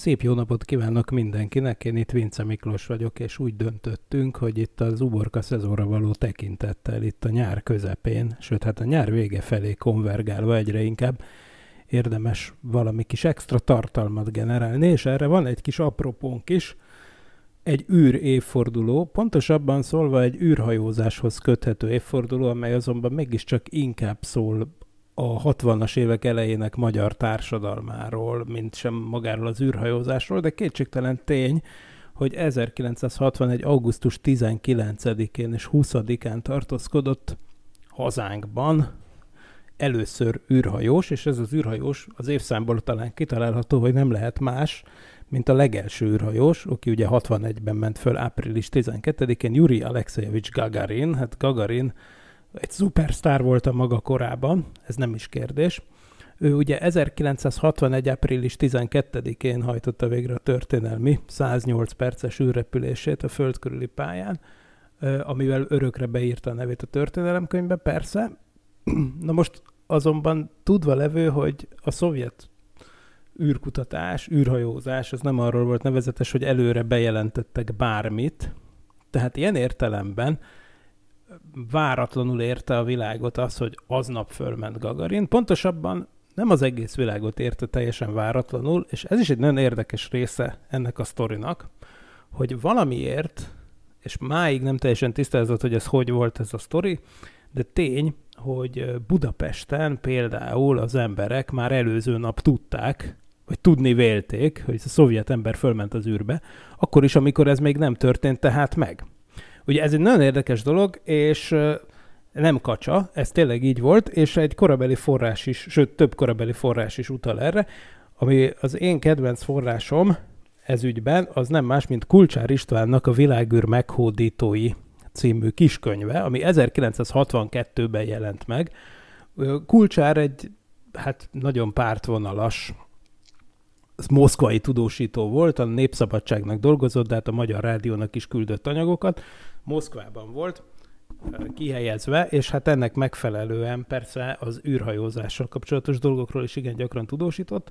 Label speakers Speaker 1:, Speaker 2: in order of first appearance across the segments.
Speaker 1: Szép jó napot kívánok mindenkinek, én itt Vince Miklós vagyok, és úgy döntöttünk, hogy itt az uborka szezonra való tekintettel, itt a nyár közepén, sőt hát a nyár vége felé konvergálva egyre inkább, érdemes valami kis extra tartalmat generálni, és erre van egy kis apropónk is, egy űr évforduló, pontosabban szólva egy űrhajózáshoz köthető évforduló, amely azonban mégiscsak inkább szól a 60-as évek elejének magyar társadalmáról, mint sem magáról az űrhajózásról, de kétségtelen tény, hogy 1961. augusztus 19-én és 20-án tartózkodott hazánkban először űrhajós, és ez az űrhajós az évszámból talán kitalálható, hogy nem lehet más, mint a legelső űrhajós, aki ugye 61-ben ment föl április 12-én, Yuri Alexeyevich Gagarin, hát Gagarin egy szupersztár volt a maga korában, ez nem is kérdés. Ő ugye 1961. április 12-én hajtotta végre a történelmi 108 perces űrrepülését a föld körüli pályán, amivel örökre beírta a nevét a történelemkönyvbe, persze. Na most azonban tudva levő, hogy a szovjet űrkutatás, űrhajózás, az nem arról volt nevezetes, hogy előre bejelentettek bármit, tehát ilyen értelemben váratlanul érte a világot az, hogy aznap fölment Gagarin. Pontosabban nem az egész világot érte teljesen váratlanul, és ez is egy nagyon érdekes része ennek a sztorinak, hogy valamiért, és máig nem teljesen tisztázott, hogy ez hogy volt ez a sztori, de tény, hogy Budapesten például az emberek már előző nap tudták, vagy tudni vélték, hogy a szovjet ember fölment az űrbe, akkor is, amikor ez még nem történt tehát meg. Ugye ez egy nagyon érdekes dolog, és nem kacsa, ez tényleg így volt, és egy korabeli forrás is, sőt több korabeli forrás is utal erre, ami az én kedvenc forrásom ez ügyben, az nem más, mint Kulcsár Istvánnak a Világűr meghódítói című kiskönyve, ami 1962-ben jelent meg. Kulcsár egy hát nagyon pártvonalas moszkvai tudósító volt, a Népszabadságnak dolgozott, de hát a Magyar Rádiónak is küldött anyagokat. Moszkvában volt kihelyezve, és hát ennek megfelelően persze az űrhajózással kapcsolatos dolgokról is igen gyakran tudósított.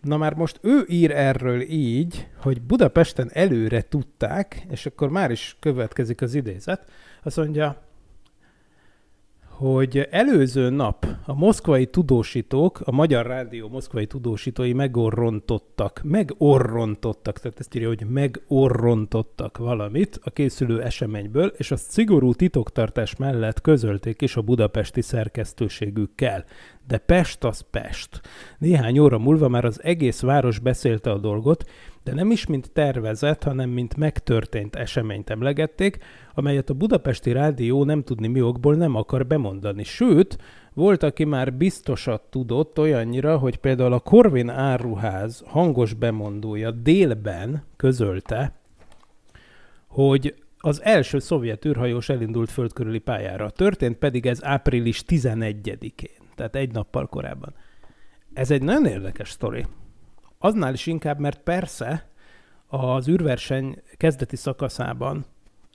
Speaker 1: Na már most ő ír erről így, hogy Budapesten előre tudták, és akkor már is következik az idézet, azt mondja, hogy előző nap a moszkvai tudósítók, a Magyar Rádió moszkvai tudósítói megorrontottak, megorrontottak, tehát ezt írja, hogy megorrontottak valamit a készülő eseményből, és azt szigorú titoktartás mellett közölték is a budapesti szerkesztőségükkel. De Pest az Pest. Néhány óra múlva már az egész város beszélte a dolgot, de nem is mint tervezett, hanem mint megtörtént eseményt emlegették, amelyet a budapesti rádió nem tudni mi okból nem akar bemondani. Sőt, volt, aki már biztosat tudott olyannyira, hogy például a Corvin áruház hangos bemondója délben közölte, hogy az első szovjet űrhajós elindult földkörüli pályára. Történt pedig ez április 11-én, tehát egy nappal korábban. Ez egy nagyon érdekes sztori. Aznál is inkább, mert persze az űrverseny kezdeti szakaszában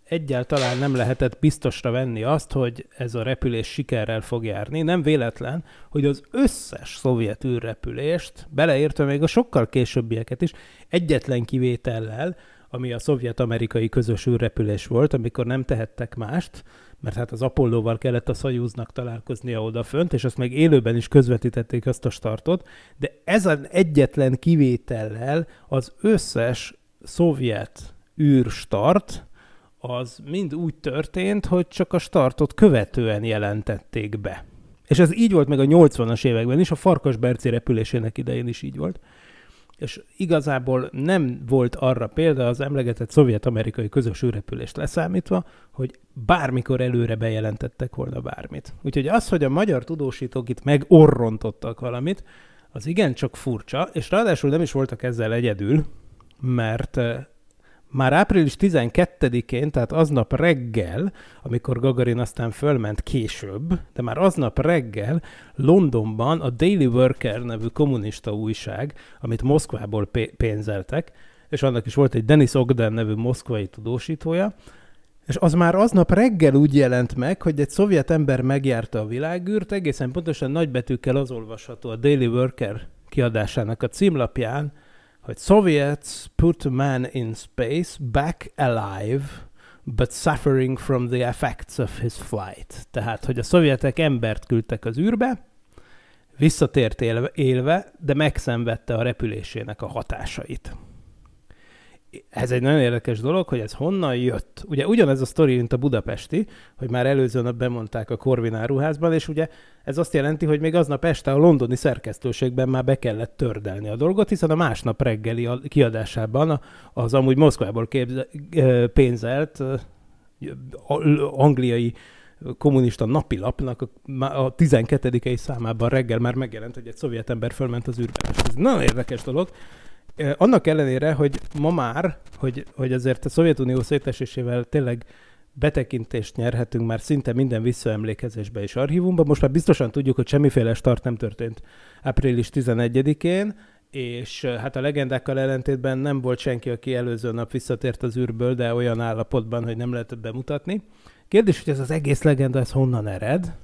Speaker 1: egyáltalán nem lehetett biztosra venni azt, hogy ez a repülés sikerrel fog járni. Nem véletlen, hogy az összes szovjet űrrepülést, beleértve még a sokkal későbbieket is, egyetlen kivétellel, ami a szovjet-amerikai közös űrrepülés volt, amikor nem tehettek mást, mert hát az Apollóval kellett a Szajúznak találkoznia odafönt, és azt meg élőben is közvetítették azt a startot, de ezen egyetlen kivétellel az összes szovjet űrstart, az mind úgy történt, hogy csak a startot követően jelentették be. És ez így volt meg a 80-as években is, a Farkasberci repülésének idején is így volt és igazából nem volt arra példa az emlegetett szovjet-amerikai közös űrrepülést leszámítva, hogy bármikor előre bejelentettek volna bármit. Úgyhogy az, hogy a magyar tudósítók itt megorrontottak valamit, az igencsak furcsa, és ráadásul nem is voltak ezzel egyedül, mert eh, már április 12-én, tehát aznap reggel, amikor Gagarin aztán fölment később, de már aznap reggel Londonban a Daily Worker nevű kommunista újság, amit Moszkvából pénzeltek, és annak is volt egy Denis Ogden nevű moszkvai tudósítója, és az már aznap reggel úgy jelent meg, hogy egy szovjet ember megjárta a világűrt, egészen pontosan nagybetűkkel az olvasható a Daily Worker kiadásának a címlapján, hogy Soviets put man in space back alive, but suffering from the effects of his flight. Tehát, hogy a szovjetek embert küldtek az űrbe, visszatért élve, élve de megszenvedte a repülésének a hatásait ez egy nagyon érdekes dolog, hogy ez honnan jött. Ugye ugyanez a sztori, mint a budapesti, hogy már előző nap bemondták a Corvin áruházban, és ugye ez azt jelenti, hogy még aznap este a londoni szerkesztőségben már be kellett tördelni a dolgot, hiszen a másnap reggeli kiadásában az amúgy Moszkvából képze, pénzelt angliai kommunista napilapnak a 12. számában reggel már megjelent, hogy egy szovjet ember fölment az űrbe. Ez nagyon érdekes dolog annak ellenére, hogy ma már, hogy, hogy azért a Szovjetunió szétesésével tényleg betekintést nyerhetünk már szinte minden visszaemlékezésbe és archívumban. Most már biztosan tudjuk, hogy semmiféle start nem történt április 11-én, és hát a legendákkal ellentétben nem volt senki, aki előző nap visszatért az űrből, de olyan állapotban, hogy nem lehetett bemutatni. Kérdés, hogy ez az egész legenda, ez honnan ered,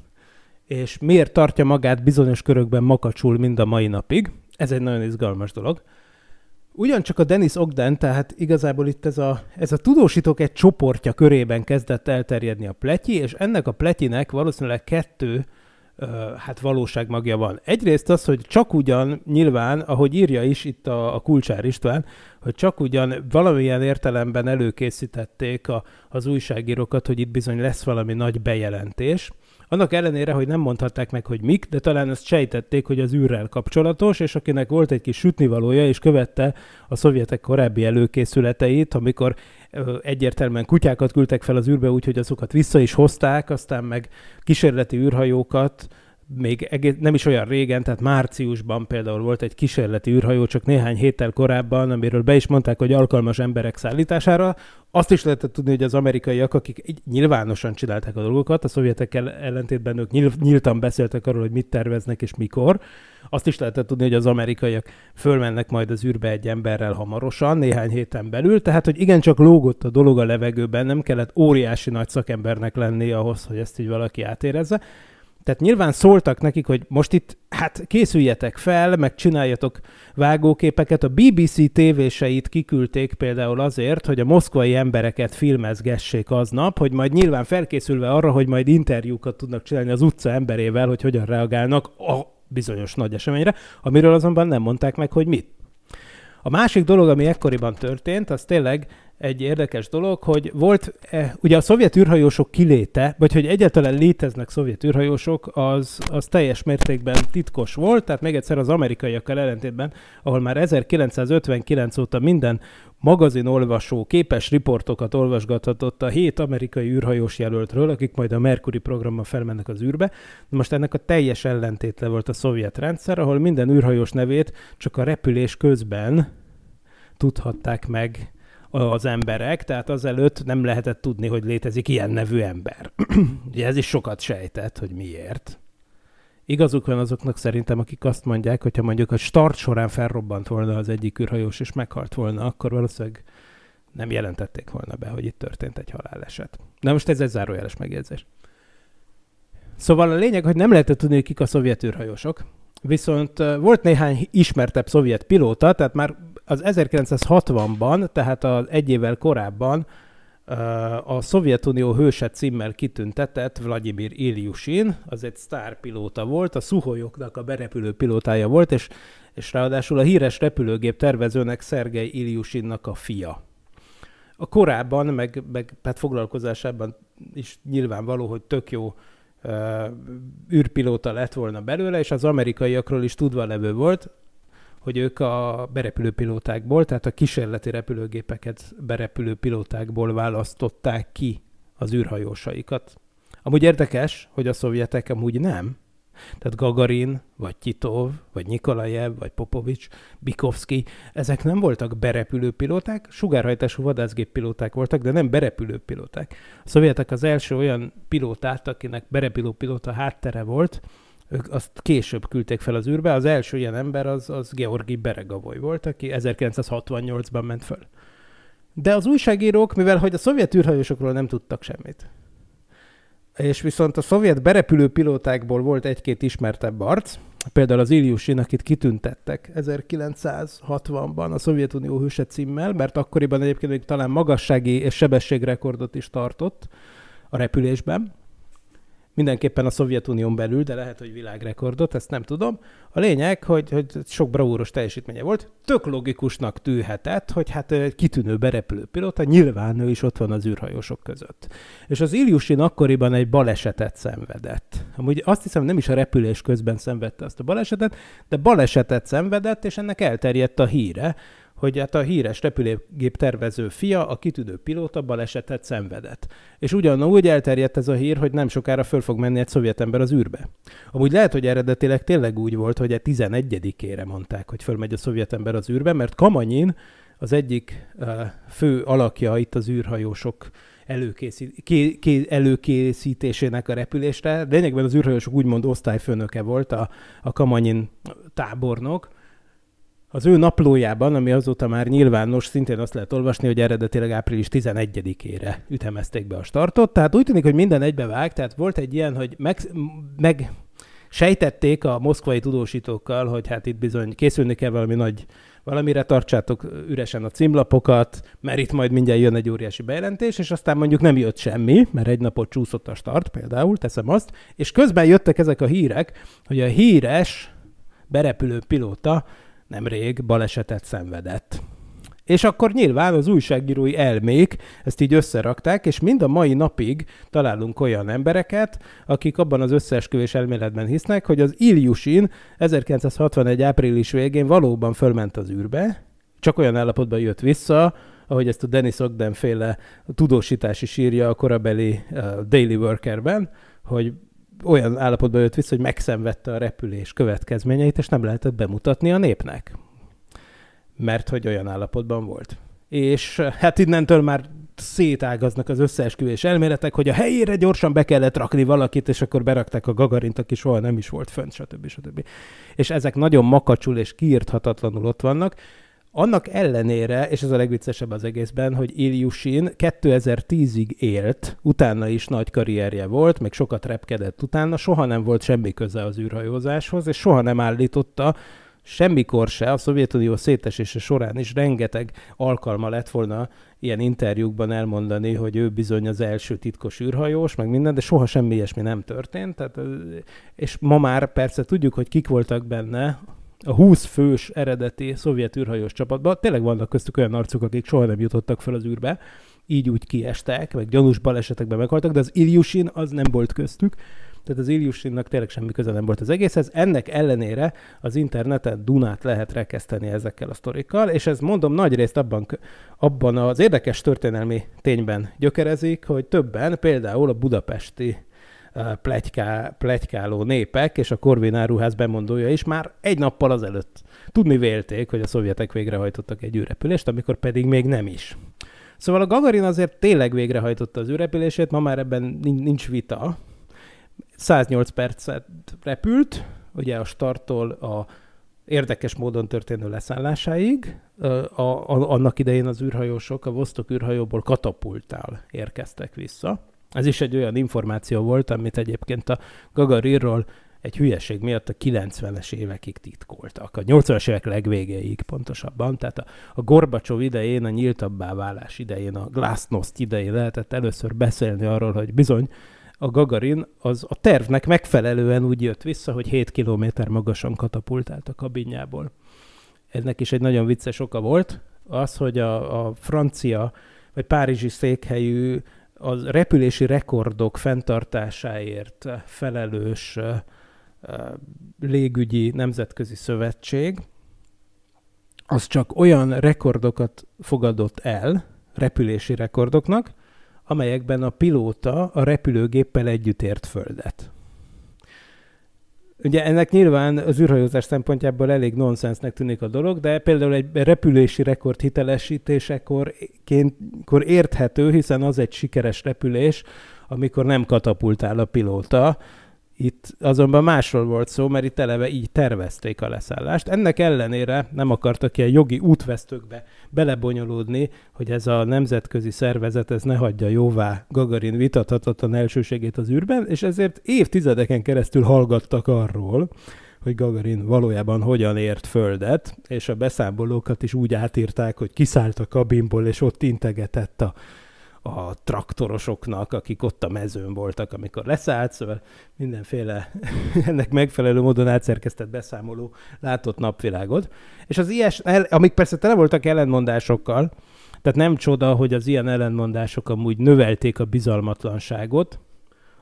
Speaker 1: és miért tartja magát bizonyos körökben makacsul mind a mai napig. Ez egy nagyon izgalmas dolog. Ugyancsak a Dennis Ogden, tehát igazából itt ez a, ez a tudósítók egy csoportja körében kezdett elterjedni a pletyi, és ennek a pletyinek valószínűleg kettő hát valóságmagja van. Egyrészt az, hogy csak ugyan nyilván, ahogy írja is itt a, a Kulcsár István, hogy csak ugyan valamilyen értelemben előkészítették a, az újságírókat, hogy itt bizony lesz valami nagy bejelentés, annak ellenére, hogy nem mondhatták meg, hogy mik, de talán ezt sejtették, hogy az űrrel kapcsolatos, és akinek volt egy kis sütnivalója, és követte a szovjetek korábbi előkészületeit, amikor ö, egyértelműen kutyákat küldtek fel az űrbe, úgyhogy azokat vissza is hozták, aztán meg kísérleti űrhajókat, még egész, nem is olyan régen, tehát márciusban például volt egy kísérleti űrhajó csak néhány héttel korábban, amiről be is mondták, hogy alkalmas emberek szállítására. Azt is lehetett tudni, hogy az amerikaiak, akik nyilvánosan csinálták a dolgokat, a szovjetekkel ellentétben ők nyíl, nyíltan beszéltek arról, hogy mit terveznek és mikor. Azt is lehetett tudni, hogy az amerikaiak fölmennek majd az űrbe egy emberrel hamarosan, néhány héten belül, tehát hogy igencsak lógott a dolog a levegőben, nem kellett óriási nagy szakembernek lenni ahhoz, hogy ezt így valaki átérezze. Tehát nyilván szóltak nekik, hogy most itt hát készüljetek fel, meg csináljatok vágóképeket. A BBC tévéseit kiküldték például azért, hogy a moszkvai embereket filmezgessék aznap, hogy majd nyilván felkészülve arra, hogy majd interjúkat tudnak csinálni az utca emberével, hogy hogyan reagálnak a bizonyos nagy eseményre, amiről azonban nem mondták meg, hogy mit. A másik dolog, ami ekkoriban történt, az tényleg egy érdekes dolog, hogy volt, eh, ugye a szovjet űrhajósok kiléte, vagy hogy egyáltalán léteznek szovjet űrhajósok, az, az teljes mértékben titkos volt, tehát még egyszer az amerikaiakkal ellentétben, ahol már 1959 óta minden magazinolvasó képes riportokat olvasgathatott a hét amerikai űrhajós jelöltről, akik majd a Mercury programmal felmennek az űrbe. Most ennek a teljes ellentétle volt a szovjet rendszer, ahol minden űrhajós nevét csak a repülés közben tudhatták meg az emberek, tehát azelőtt nem lehetett tudni, hogy létezik ilyen nevű ember. Ugye ez is sokat sejtett, hogy miért. Igazuk van azoknak szerintem, akik azt mondják, hogyha mondjuk a start során felrobbant volna az egyik űrhajós és meghalt volna, akkor valószínűleg nem jelentették volna be, hogy itt történt egy haláleset. Na most ez egy zárójeles megjegyzés. Szóval a lényeg, hogy nem lehetett tudni, hogy kik a szovjet űrhajósok, viszont volt néhány ismertebb szovjet pilóta, tehát már az 1960-ban, tehát az egy évvel korábban a Szovjetunió hőse címmel kitüntetett Vladimir Ilyushin, az egy sztárpilóta volt, a Szuholyoknak a berepülő pilótája volt, és, és ráadásul a híres repülőgép tervezőnek Szergei Ilyushinnak a fia. A korábban, meg, meg hát foglalkozásában is nyilvánvaló, hogy tök jó uh, űrpilóta lett volna belőle, és az amerikaiakról is tudva levő volt, hogy ők a berepülő pilótákból, tehát a kísérleti repülőgépeket berepülő pilótákból választották ki az űrhajósaikat. Amúgy érdekes, hogy a szovjetek amúgy nem. Tehát Gagarin, vagy Titov, vagy Nikolajev, vagy Popovics, Bikovski, ezek nem voltak berepülő pilóták, sugárhajtású vadászgép voltak, de nem berepülő pilóták. A szovjetek az első olyan pilótát, akinek berepülő pilóta háttere volt, ők azt később küldték fel az űrbe. Az első ilyen ember az, az Georgi Beregavoy volt, aki 1968-ban ment föl. De az újságírók, mivel hogy a szovjet űrhajósokról nem tudtak semmit, és viszont a szovjet berepülő pilótákból volt egy-két ismertebb arc, például az Ilyushin, akit kitüntettek 1960-ban a Szovjetunió hőse címmel, mert akkoriban egyébként még talán magassági és sebességrekordot is tartott a repülésben, mindenképpen a Szovjetunión belül, de lehet, hogy világrekordot, ezt nem tudom. A lényeg, hogy, hogy sok bravúros teljesítménye volt. Tök logikusnak tűhetett, hogy hát kitűnő berepülő pilóta, nyilván ő is ott van az űrhajósok között. És az Ilyushin akkoriban egy balesetet szenvedett. Amúgy azt hiszem, nem is a repülés közben szenvedte azt a balesetet, de balesetet szenvedett, és ennek elterjedt a híre, hogy hát a híres repülőgép tervező fia, a kitűnő pilóta balesetet szenvedett. És ugyanúgy elterjedt ez a hír, hogy nem sokára föl fog menni egy szovjet ember az űrbe. Amúgy lehet, hogy eredetileg tényleg úgy volt, hogy a 11-ére mondták, hogy fölmegy a szovjet ember az űrbe, mert Kamanyin az egyik uh, fő alakja itt az űrhajósok előkészít, ké, ké, előkészítésének a repülésre. Lényegben az űrhajósok úgymond osztályfőnöke volt, a, a Kamanyin tábornok, az ő naplójában, ami azóta már nyilvános, szintén azt lehet olvasni, hogy eredetileg április 11-ére ütemezték be a startot. Tehát úgy tűnik, hogy minden egybe vág, tehát volt egy ilyen, hogy meg, meg sejtették a moszkvai tudósítókkal, hogy hát itt bizony készülni kell valami nagy valamire, tartsátok üresen a címlapokat, mert itt majd mindjárt jön egy óriási bejelentés, és aztán mondjuk nem jött semmi, mert egy napot csúszott a start például, teszem azt, és közben jöttek ezek a hírek, hogy a híres berepülő pilóta nemrég balesetet szenvedett. És akkor nyilván az újságírói elmék ezt így összerakták, és mind a mai napig találunk olyan embereket, akik abban az összeesküvés elméletben hisznek, hogy az Ilyushin 1961. április végén valóban fölment az űrbe, csak olyan állapotban jött vissza, ahogy ezt a Dennis Ogden féle tudósítás is írja a korabeli uh, Daily Workerben, hogy olyan állapotban jött vissza, hogy megszenvedte a repülés következményeit, és nem lehetett bemutatni a népnek. Mert hogy olyan állapotban volt. És hát innentől már szétágaznak az összeesküvés elméletek, hogy a helyére gyorsan be kellett rakni valakit, és akkor berakták a Gagarint, aki soha nem is volt fönt, stb. stb. És ezek nagyon makacsul és kiírthatatlanul ott vannak. Annak ellenére, és ez a legviccesebb az egészben, hogy Ilyushin 2010-ig élt, utána is nagy karrierje volt, még sokat repkedett utána, soha nem volt semmi köze az űrhajózáshoz, és soha nem állította, semmikor se, a Szovjetunió szétesése során is rengeteg alkalma lett volna ilyen interjúkban elmondani, hogy ő bizony az első titkos űrhajós, meg minden, de soha semmi ilyesmi nem történt. Tehát, és ma már persze tudjuk, hogy kik voltak benne, a 20 fős eredeti szovjet űrhajós csapatban. Tényleg vannak köztük olyan arcok, akik soha nem jutottak fel az űrbe, így úgy kiestek, meg gyanús balesetekben meghaltak, de az Ilyushin az nem volt köztük. Tehát az Ilyushinnak tényleg semmi köze nem volt az egészhez. Ennek ellenére az interneten Dunát lehet rekeszteni ezekkel a sztorikkal, és ez mondom nagy részt abban, abban az érdekes történelmi tényben gyökerezik, hogy többen, például a budapesti plegyká, plegykáló népek, és a Korvin áruház bemondója is már egy nappal azelőtt tudni vélték, hogy a szovjetek végrehajtottak egy űrrepülést, amikor pedig még nem is. Szóval a Gagarin azért tényleg végrehajtotta az űrrepülését, ma már ebben nincs vita. 108 percet repült, ugye a starttól a érdekes módon történő leszállásáig. A, a, annak idején az űrhajósok a Vostok űrhajóból katapultál érkeztek vissza. Ez is egy olyan információ volt, amit egyébként a Gagarinról egy hülyeség miatt a 90-es évekig titkoltak. A 80-as évek legvégéig pontosabban. Tehát a, a Gorbacsov idején, a nyíltabbá válás idején, a Glasnost idején lehetett először beszélni arról, hogy bizony a Gagarin az a tervnek megfelelően úgy jött vissza, hogy 7 kilométer magasan katapultált a kabinjából. Ennek is egy nagyon vicces oka volt, az, hogy a, a francia vagy párizsi székhelyű a repülési rekordok fenntartásáért felelős légügyi nemzetközi szövetség, az csak olyan rekordokat fogadott el, repülési rekordoknak, amelyekben a pilóta a repülőgéppel együtt ért földet. Ugye ennek nyilván az űrhajózás szempontjából elég nonsensnek tűnik a dolog, de például egy repülési rekord hitelesítésekor érthető, hiszen az egy sikeres repülés, amikor nem katapultál a pilóta, itt azonban másról volt szó, mert itt eleve így tervezték a leszállást. Ennek ellenére nem akartak ilyen jogi útvesztőkbe belebonyolódni, hogy ez a nemzetközi szervezet ez ne hagyja jóvá Gagarin vitathatatlan elsőségét az űrben, és ezért évtizedeken keresztül hallgattak arról, hogy Gagarin valójában hogyan ért földet, és a beszámolókat is úgy átírták, hogy kiszállt a kabinból, és ott integetett a, a traktorosoknak, akik ott a mezőn voltak, amikor leszállt, szóval mindenféle ennek megfelelő módon átszerkesztett beszámoló látott napvilágot. És az ilyes, amik persze tele voltak ellentmondásokkal, tehát nem csoda, hogy az ilyen ellentmondások amúgy növelték a bizalmatlanságot,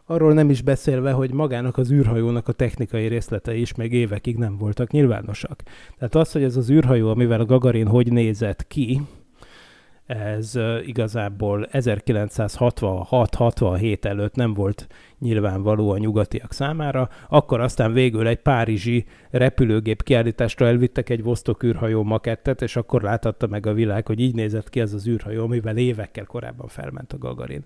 Speaker 1: arról nem is beszélve, hogy magának az űrhajónak a technikai részletei is meg évekig nem voltak nyilvánosak. Tehát az, hogy ez az űrhajó, amivel a Gagarin hogy nézett ki, ez igazából 1966-67 előtt nem volt nyilvánvaló a nyugatiak számára, akkor aztán végül egy párizsi repülőgép kiállításra elvittek egy Vostok űrhajó makettet, és akkor láthatta meg a világ, hogy így nézett ki az az űrhajó, amivel évekkel korábban felment a Gagarin.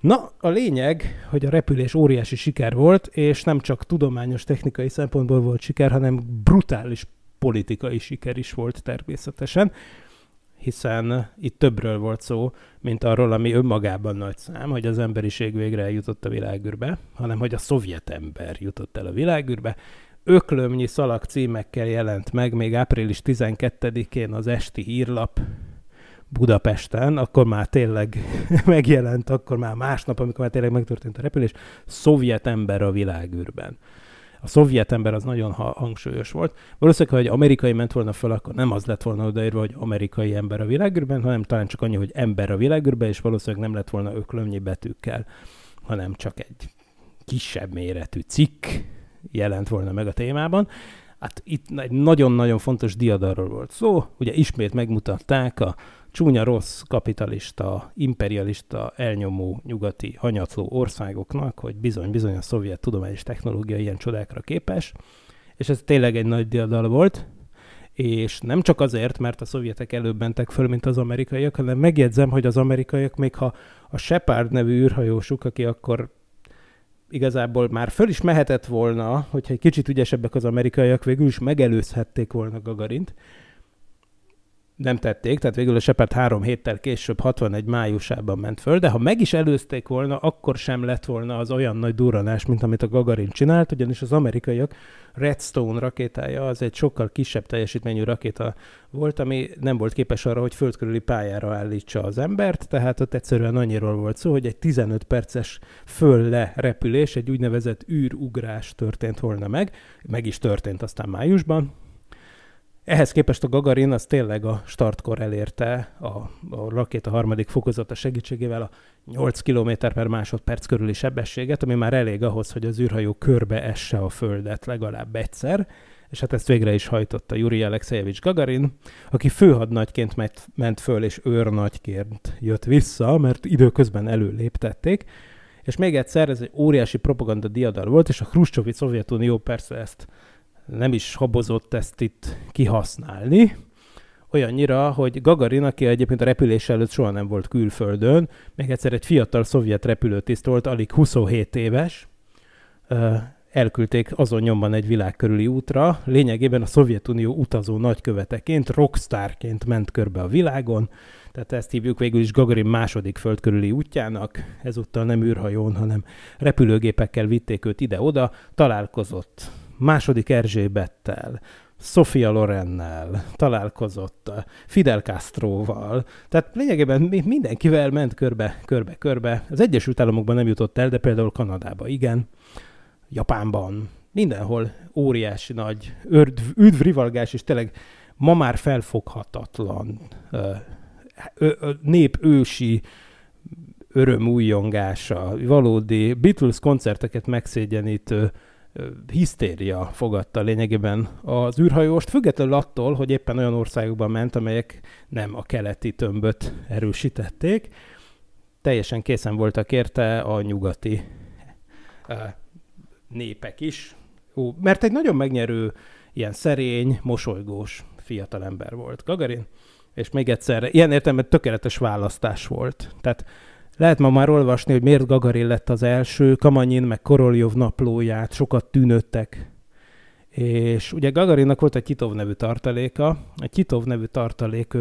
Speaker 1: Na, a lényeg, hogy a repülés óriási siker volt, és nem csak tudományos, technikai szempontból volt siker, hanem brutális politikai siker is volt természetesen hiszen itt többről volt szó, mint arról, ami önmagában nagy szám, hogy az emberiség végre eljutott a világűrbe, hanem hogy a szovjet ember jutott el a világűrbe. Öklömnyi szalag címekkel jelent meg még április 12-én az esti hírlap Budapesten, akkor már tényleg megjelent, akkor már másnap, amikor már tényleg megtörtént a repülés, szovjet ember a világűrben a szovjet ember az nagyon hangsúlyos volt. Valószínűleg, ha egy amerikai ment volna fel, akkor nem az lett volna odaírva, hogy amerikai ember a világűrben, hanem talán csak annyi, hogy ember a világűrben, és valószínűleg nem lett volna öklömnyi betűkkel, hanem csak egy kisebb méretű cikk jelent volna meg a témában. Hát itt egy nagyon-nagyon fontos diadalról volt szó, ugye ismét megmutatták a csúnya, rossz, kapitalista, imperialista, elnyomó nyugati hanyatló országoknak, hogy bizony-bizony a szovjet tudományos technológia ilyen csodákra képes, és ez tényleg egy nagy diadal volt, és nem csak azért, mert a szovjetek előbb mentek föl, mint az amerikaiak, hanem megjegyzem, hogy az amerikaiak még ha a Shepard nevű űrhajósuk, aki akkor igazából már föl is mehetett volna, hogyha egy kicsit ügyesebbek az amerikaiak, végül is megelőzhették volna Gagarint, nem tették, tehát végül a Shepard három héttel később, 61 májusában ment föl, de ha meg is előzték volna, akkor sem lett volna az olyan nagy durranás, mint amit a Gagarin csinált, ugyanis az amerikaiak Redstone rakétája az egy sokkal kisebb teljesítményű rakéta volt, ami nem volt képes arra, hogy földkörüli pályára állítsa az embert, tehát ott egyszerűen annyiról volt szó, hogy egy 15 perces föl-le repülés, egy úgynevezett űrugrás történt volna meg, meg is történt aztán májusban, ehhez képest a Gagarin az tényleg a startkor elérte a, a rakéta harmadik fokozata segítségével a 8 km per másodperc körüli sebességet, ami már elég ahhoz, hogy az űrhajó körbe esse a Földet legalább egyszer, és hát ezt végre is hajtotta Yuri Alexejevics Gagarin, aki főhadnagyként ment, föl, és őrnagyként jött vissza, mert időközben előléptették, és még egyszer, ez egy óriási propaganda diadal volt, és a Hruscsovi Szovjetunió persze ezt nem is habozott ezt itt kihasználni, olyannyira, hogy Gagarin, aki egyébként a repülés előtt soha nem volt külföldön, még egyszer egy fiatal szovjet repülőtiszt volt, alig 27 éves, elküldték azon nyomban egy világ körüli útra, lényegében a Szovjetunió utazó nagyköveteként, rockstárként ment körbe a világon, tehát ezt hívjuk végül is Gagarin második földkörüli útjának, ezúttal nem űrhajón, hanem repülőgépekkel vitték őt ide-oda, találkozott második Erzsébettel, Sofia Lorennel találkozott, Fidel Castroval, tehát lényegében mindenkivel ment körbe, körbe, körbe. Az Egyesült Államokban nem jutott el, de például Kanadába igen, Japánban, mindenhol óriási nagy üdvrivalgás, és tényleg ma már felfoghatatlan nép ősi örömújjongása, valódi Beatles koncerteket megszégyenítő hisztéria fogadta lényegében az űrhajóst, függetlenül attól, hogy éppen olyan országokban ment, amelyek nem a keleti tömböt erősítették. Teljesen készen voltak érte a nyugati népek is, Ó, mert egy nagyon megnyerő, ilyen szerény, mosolygós fiatalember volt Gagarin, és még egyszer, ilyen értelemben tökéletes választás volt. Tehát lehet ma már olvasni, hogy miért Gagarin lett az első, Kamanyin meg Koroljov naplóját sokat tűnöttek. És ugye Gagarinnak volt egy Kitov nevű tartaléka, egy Kitov nevű tartalék,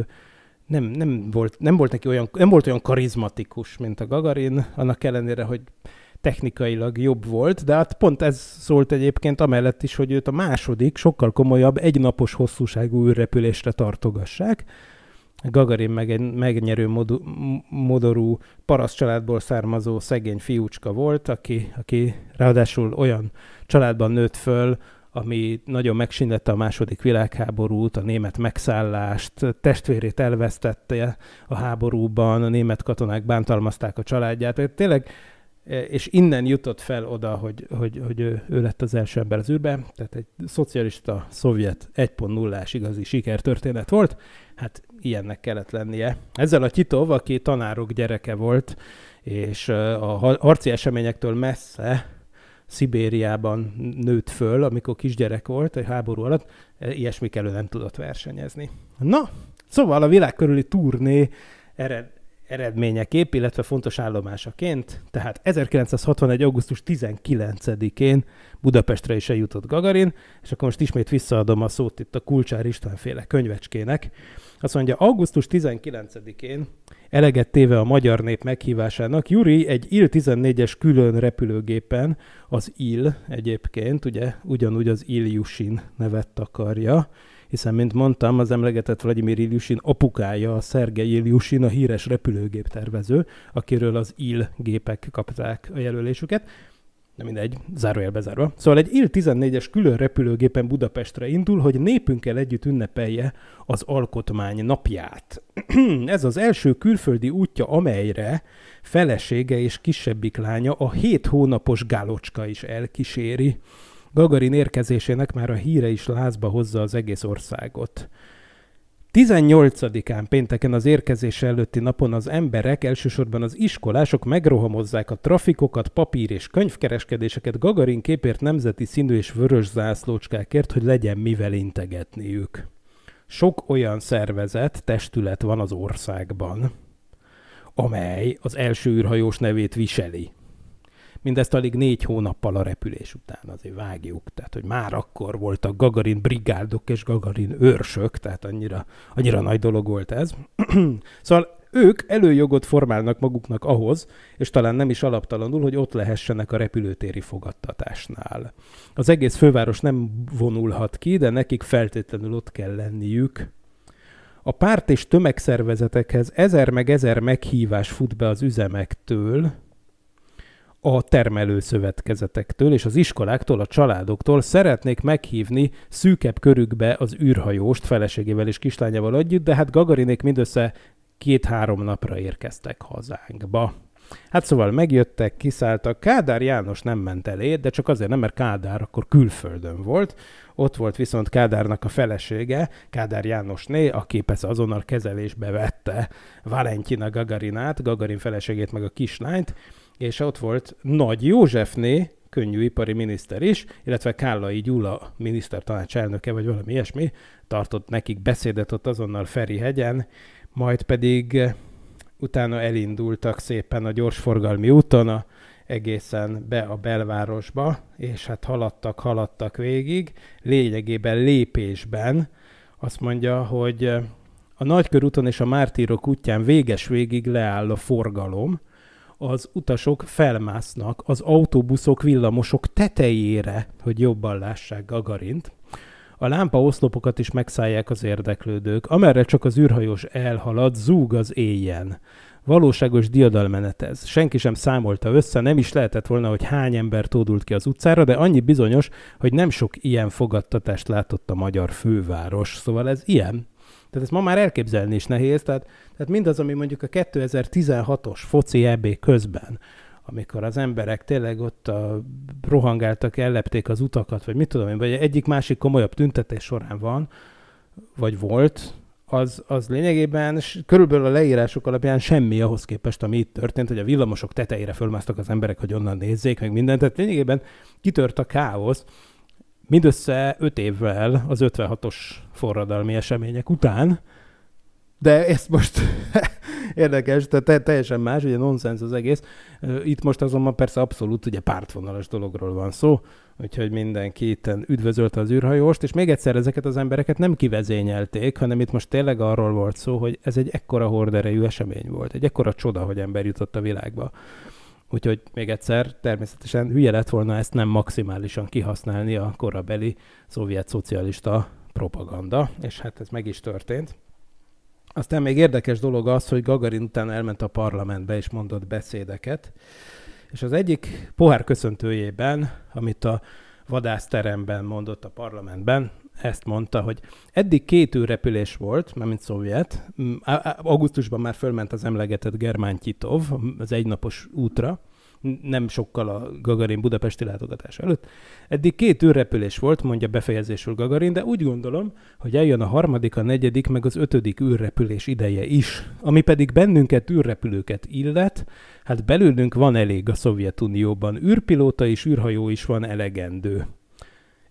Speaker 1: nem, nem, volt, nem volt neki olyan, nem volt olyan karizmatikus, mint a Gagarin, annak ellenére, hogy technikailag jobb volt, de hát pont ez szólt egyébként amellett is, hogy őt a második, sokkal komolyabb, egynapos hosszúságú űrrepülésre tartogassák. Gagarin meg egy megnyerő modu, modorú paraszt családból származó szegény fiúcska volt, aki, aki ráadásul olyan családban nőtt föl, ami nagyon megsínlette a második világháborút, a német megszállást, testvérét elvesztette a háborúban, a német katonák bántalmazták a családját. Tényleg és innen jutott fel oda, hogy, hogy, hogy ő, ő lett az első ember az űrbe, tehát egy szocialista, szovjet 1.0-ás igazi sikertörténet volt, hát ilyennek kellett lennie. Ezzel a Titov, aki tanárok gyereke volt, és a harci eseményektől messze Szibériában nőtt föl, amikor kisgyerek volt a háború alatt, ilyesmi elő nem tudott versenyezni. Na, szóval a világ körüli turné ered, eredményeképp, illetve fontos állomásaként, tehát 1961. augusztus 19-én Budapestre is eljutott Gagarin, és akkor most ismét visszaadom a szót itt a Kulcsár Istvánféle könyvecskének. Azt mondja, augusztus 19-én eleget téve a magyar nép meghívásának, Juri egy Il-14-es külön repülőgépen, az Il egyébként, ugye ugyanúgy az Ilyushin nevet takarja, hiszen, mint mondtam, az emlegetett Vladimir Ilyushin apukája, a Szergei Ilyushin, a híres repülőgép tervező, akiről az IL gépek kapták a jelölésüket. De mindegy, zárójelbe zárva. Szóval egy IL-14-es külön repülőgépen Budapestre indul, hogy népünkkel együtt ünnepelje az alkotmány napját. Ez az első külföldi útja, amelyre felesége és kisebbik lánya a hét hónapos gálocska is elkíséri. Gagarin érkezésének már a híre is lázba hozza az egész országot. 18-án pénteken az érkezés előtti napon az emberek, elsősorban az iskolások megrohamozzák a trafikokat, papír és könyvkereskedéseket Gagarin képért nemzeti színű és vörös zászlócskákért, hogy legyen mivel integetniük. Sok olyan szervezet, testület van az országban, amely az első űrhajós nevét viseli. Mindezt alig négy hónappal a repülés után azért vágjuk. Tehát, hogy már akkor voltak Gagarin brigádok és Gagarin őrsök, tehát annyira, annyira nagy dolog volt ez. szóval ők előjogot formálnak maguknak ahhoz, és talán nem is alaptalanul, hogy ott lehessenek a repülőtéri fogadtatásnál. Az egész főváros nem vonulhat ki, de nekik feltétlenül ott kell lenniük. A párt és tömegszervezetekhez ezer meg ezer meghívás fut be az üzemektől, a termelőszövetkezetektől és az iskoláktól, a családoktól szeretnék meghívni szűkebb körükbe az űrhajóst feleségével és kislányával együtt, de hát Gagarinék mindössze két-három napra érkeztek hazánkba. Hát szóval megjöttek, kiszálltak. Kádár János nem ment elé, de csak azért nem, mert Kádár akkor külföldön volt. Ott volt viszont Kádárnak a felesége, Kádár Jánosné, aki persze azonnal kezelésbe vette Valentina Gagarinát, Gagarin feleségét meg a kislányt, és ott volt Nagy Józsefné, könnyű ipari miniszter is, illetve Kállai Gyula minisztertanács elnöke, vagy valami ilyesmi, tartott nekik beszédet ott azonnal Feri hegyen, majd pedig eh, utána elindultak szépen a gyorsforgalmi úton, a, egészen be a belvárosba, és hát haladtak, haladtak végig, lényegében lépésben. Azt mondja, hogy eh, a Nagykörúton és a Mártírok útján véges végig leáll a forgalom, az utasok felmásznak az autóbuszok, villamosok tetejére, hogy jobban lássák Gagarint. A lámpa oszlopokat is megszállják az érdeklődők. Amerre csak az űrhajós elhalad, zúg az éjjen. Valóságos diadalmenet ez. Senki sem számolta össze, nem is lehetett volna, hogy hány ember tódult ki az utcára, de annyi bizonyos, hogy nem sok ilyen fogadtatást látott a magyar főváros. Szóval ez ilyen. Tehát ezt ma már elképzelni is nehéz. Tehát, tehát mindaz, ami mondjuk a 2016-os foci EB közben, amikor az emberek tényleg ott a, rohangáltak, ellepték az utakat, vagy mit tudom én, vagy egyik-másik komolyabb tüntetés során van, vagy volt, az, az lényegében körülbelül a leírások alapján semmi ahhoz képest, ami itt történt, hogy a villamosok tetejére fölmásztak az emberek, hogy onnan nézzék, meg mindent. Tehát lényegében kitört a káosz, mindössze öt évvel az 56-os forradalmi események után, de ezt most érdekes, tehát teljesen más, ugye nonsens az egész. Itt most azonban persze abszolút ugye pártvonalas dologról van szó, úgyhogy mindenki itt üdvözölte az űrhajóst, és még egyszer ezeket az embereket nem kivezényelték, hanem itt most tényleg arról volt szó, hogy ez egy ekkora horderejű esemény volt, egy ekkora csoda, hogy ember jutott a világba Úgyhogy még egyszer, természetesen hülye lett volna ezt nem maximálisan kihasználni a korabeli szovjet szocialista propaganda, és hát ez meg is történt. Aztán még érdekes dolog az, hogy Gagarin után elment a parlamentbe és mondott beszédeket, és az egyik pohár köszöntőjében, amit a vadászteremben mondott a parlamentben, ezt mondta, hogy eddig két űrrepülés volt, mert mint szovjet. Augusztusban már fölment az emlegetett Germán Titov az egynapos útra, nem sokkal a Gagarin budapesti látogatás előtt. Eddig két űrrepülés volt, mondja befejezésül Gagarin, de úgy gondolom, hogy eljön a harmadik, a negyedik, meg az ötödik űrrepülés ideje is, ami pedig bennünket űrrepülőket illet, hát belőlünk van elég a Szovjetunióban, űrpilóta és űrhajó is van elegendő.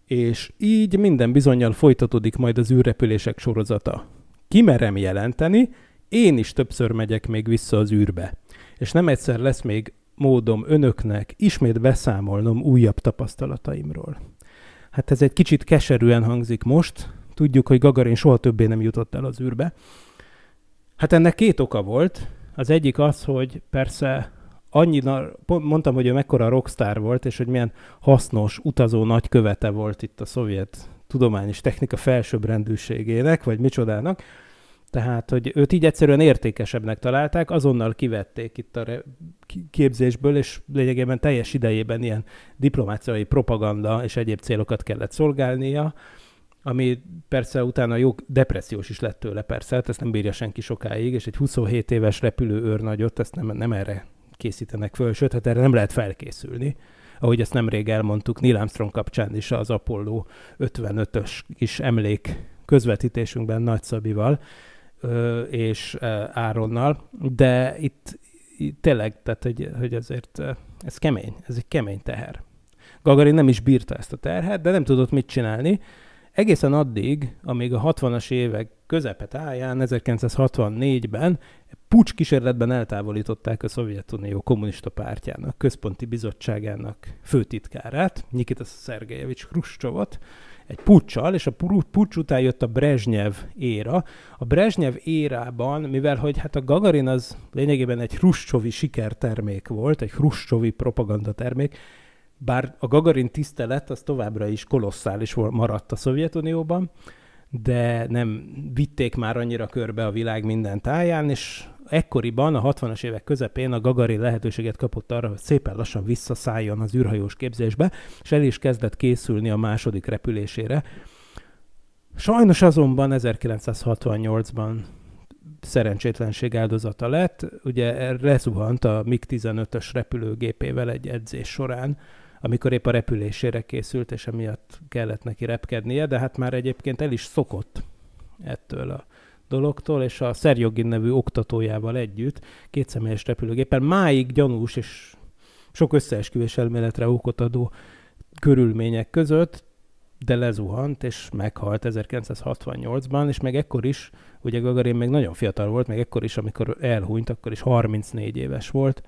Speaker 1: És így minden bizonyal folytatódik majd az űrrepülések sorozata. Kimerem jelenteni, én is többször megyek még vissza az űrbe. És nem egyszer lesz még módom önöknek ismét beszámolnom újabb tapasztalataimról. Hát ez egy kicsit keserűen hangzik most, tudjuk, hogy Gagarin soha többé nem jutott el az űrbe. Hát ennek két oka volt. Az egyik az, hogy persze annyira, mondtam, hogy ő mekkora rockstar volt, és hogy milyen hasznos utazó nagykövete volt itt a szovjet tudomány és technika felsőbbrendűségének, vagy micsodának, tehát, hogy őt így egyszerűen értékesebbnek találták, azonnal kivették itt a képzésből, és lényegében teljes idejében ilyen diplomáciai propaganda és egyéb célokat kellett szolgálnia, ami persze utána jó depressziós is lett tőle persze, hát ezt nem bírja senki sokáig, és egy 27 éves repülő őrnagyot, ezt nem, nem erre készítenek föl, sőt, hát erre nem lehet felkészülni. Ahogy ezt nemrég elmondtuk Neil Armstrong kapcsán is az Apollo 55-ös kis emlék közvetítésünkben Nagy Szabival, és Áronnal, de itt tényleg, tehát hogy, hogy azért ez kemény, ez egy kemény teher. Gagarin nem is bírta ezt a terhet, de nem tudott mit csinálni. Egészen addig, amíg a 60-as évek közepet állján, 1964-ben pucs kísérletben eltávolították a Szovjetunió kommunista pártjának, központi bizottságának főtitkárát, Nikita Szergejevics Hruscsovot, egy puccsal, és a pucs után jött a Brezsnyev éra. A Brezsnyev érában, mivel hogy hát a Gagarin az lényegében egy hruscsovi sikertermék volt, egy hruscsovi propagandatermék, bár a Gagarin tisztelet az továbbra is kolosszális maradt a Szovjetunióban, de nem vitték már annyira körbe a világ minden táján, és ekkoriban, a 60-as évek közepén a Gagarin lehetőséget kapott arra, hogy szépen lassan visszaszálljon az űrhajós képzésbe, és el is kezdett készülni a második repülésére. Sajnos azonban 1968-ban szerencsétlenség áldozata lett. Ugye lezuhant a MiG-15-ös repülőgépével egy edzés során, amikor épp a repülésére készült, és emiatt kellett neki repkednie, de hát már egyébként el is szokott ettől a dologtól, és a Szerjogin nevű oktatójával együtt két személyes repülőgéppel máig gyanús és sok összeesküvés elméletre okot adó körülmények között, de lezuhant, és meghalt 1968-ban, és meg ekkor is, ugye Gagarin még nagyon fiatal volt, meg ekkor is, amikor elhunyt, akkor is 34 éves volt,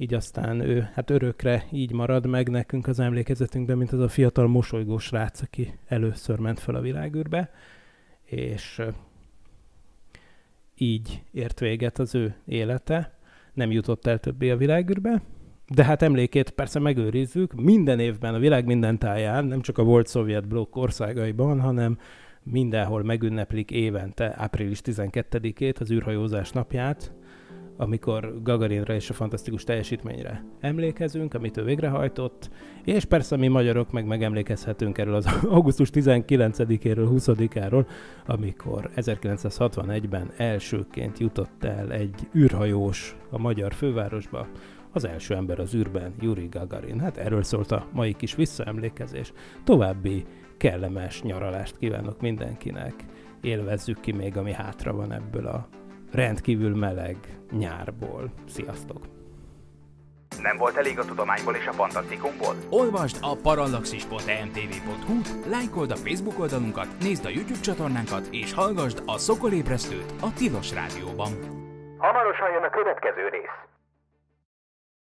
Speaker 1: így aztán ő hát örökre így marad meg nekünk az emlékezetünkben, mint az a fiatal mosolygós srác, aki először ment fel a világűrbe, és így ért véget az ő élete, nem jutott el többé a világűrbe, de hát emlékét persze megőrizzük, minden évben a világ minden táján, nem csak a volt szovjet blokk országaiban, hanem mindenhol megünneplik évente április 12-ét, az űrhajózás napját, amikor Gagarinra és a fantasztikus teljesítményre emlékezünk, amit ő végrehajtott, és persze mi magyarok meg megemlékezhetünk erről az augusztus 19-éről, 20-áról, amikor 1961-ben elsőként jutott el egy űrhajós a magyar fővárosba, az első ember az űrben, Yuri Gagarin. Hát erről szólt a mai kis visszaemlékezés. További kellemes nyaralást kívánok mindenkinek. Élvezzük ki még, ami hátra van ebből a rendkívül meleg nyárból. Sziasztok!
Speaker 2: Nem volt elég a tudományból és a fantasztikumból? Olvasd a parallaxis.emtv.hu, lájkold a Facebook oldalunkat, nézd a YouTube csatornánkat, és hallgassd a Szokolébresztőt a Tilos Rádióban. Hamarosan jön a következő rész.